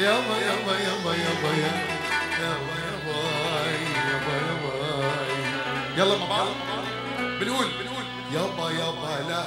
يلا يلا يلا يلا يلا يلا يلا يلا مع بعض بنقول بنقول. يابا يلا لا.